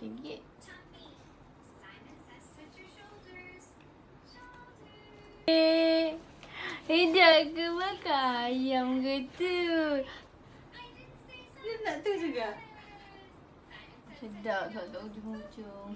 gigit. Eh, eh dah ke makan ayam ke tu? Dia nak tu juga. Sedap kat ujung-ujung.